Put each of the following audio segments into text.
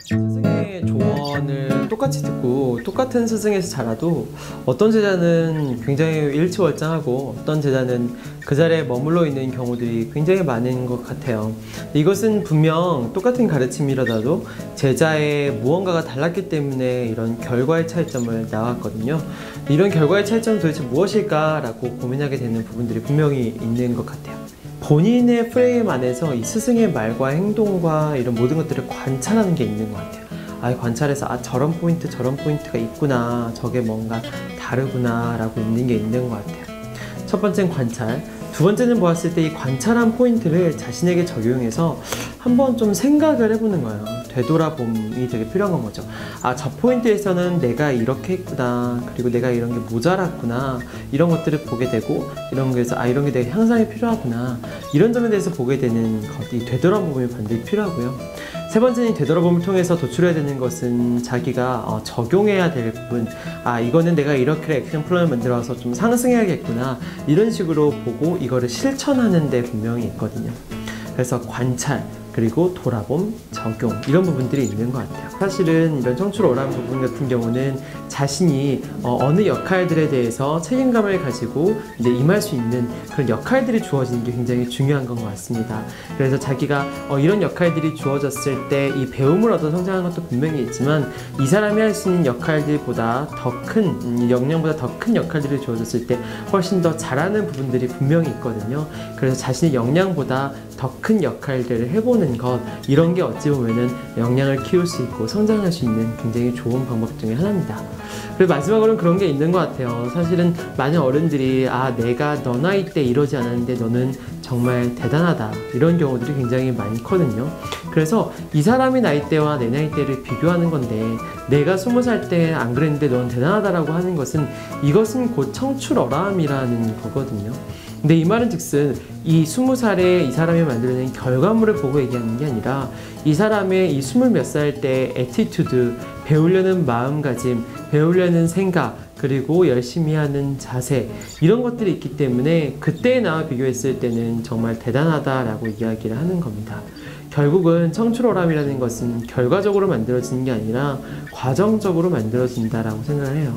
스승의 조언을 똑같이 듣고 똑같은 스승에서 자라도 어떤 제자는 굉장히 일치월장하고 어떤 제자는 그 자리에 머물러 있는 경우들이 굉장히 많은 것 같아요. 이것은 분명 똑같은 가르침이라도 제자의 무언가가 달랐기 때문에 이런 결과의 차이점을 나왔거든요. 이런 결과의 차이점은 도대체 무엇일까라고 고민하게 되는 부분들이 분명히 있는 것 같아요. 본인의 프레임 안에서 이 스승의 말과 행동과 이런 모든 것들을 관찰하는 게 있는 것 같아요. 아, 관찰해서 아 저런 포인트 저런 포인트가 있구나 저게 뭔가 다르구나 라고 있는 게 있는 것 같아요. 첫 번째는 관찰. 두 번째는 보았을 때 이 관찰한 포인트를 자신에게 적용해서 한번 좀 생각을 해보는 거예요. 되돌아봄이 되게 필요한 건 거죠. 아, 저 포인트에서는 내가 이렇게 했구나. 그리고 내가 이런 게 모자랐구나. 이런 것들을 보게 되고, 이런 거에서, 아, 이런 게 내가 향상이 필요하구나. 이런 점에 대해서 보게 되는 것, 이 되돌아봄이 반드시 필요하고요. 세 번째는 되돌아봄을 통해서 도출해야 되는 것은 자기가 어, 적용해야 될 부분. 아, 이거는 내가 이렇게 액션 플랜을 만들어서 좀 상승해야겠구나. 이런 식으로 보고 이거를 실천하는 데 분명히 있거든요. 그래서 관찰, 그리고 돌아봄, 적용 이런 부분들이 있는 것 같아요. 사실은 이런 청출 오람 부분 같은 경우는 자신이 어, 느 역할들에 대해서 책임감을 가지고 이제 임할 수 있는 그런 역할들이 주어지는 게 굉장히 중요한 것 같습니다. 그래서 자기가 어, 이런 역할들이 주어졌을 때 이 배움을 얻어 성장하는 것도 분명히 있지만 이 사람이 할 수 있는 역할들보다 더 큰, 음, 역량보다 더 큰 역할들이 주어졌을 때 훨씬 더 잘하는 부분들이 분명히 있거든요. 그래서 자신의 역량보다 더 큰 역할들을 해보는 것 이런 게 어찌 보면은 역량을 키울 수 있고 성장할 수 있는 굉장히 좋은 방법 중에 하나입니다. 그리고 마지막으로는 그런 게 있는 것 같아요. 사실은 많은 어른들이 아 내가 너 나이 때 이러지 않았는데 너는 정말 대단하다 이런 경우들이 굉장히 많거든요. 그래서 이 사람의 나이 때와 내 나이 때를 비교하는 건데 내가 스무 살 때 안 그랬는데 넌 대단하다라고 하는 것은 이것은 곧 청출어람이라는 거거든요. 근데 이 말은 즉슨 이 스무 살에 이 사람이 만들어낸 결과물을 보고 얘기하는 게 아니라 이 사람의 이 스물 몇 살때 attitude, 배우려는 마음가짐, 배우려는 생각, 그리고 열심히 하는 자세 이런 것들이 있기 때문에 그때 나와 비교했을 때는 정말 대단하다라고 이야기를 하는 겁니다. 결국은 청출어람이라는 것은 결과적으로 만들어지는 게 아니라 과정적으로 만들어진다라고 생각을 해요.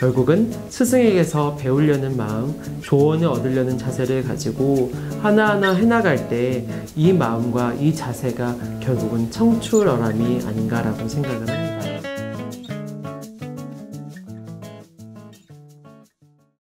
결국은 스승에게서 배우려는 마음, 조언을 얻으려는 자세를 가지고 하나하나 해나갈 때 이 마음과 이 자세가 결국은 청출어람이 아닌가라고 생각을 합니다.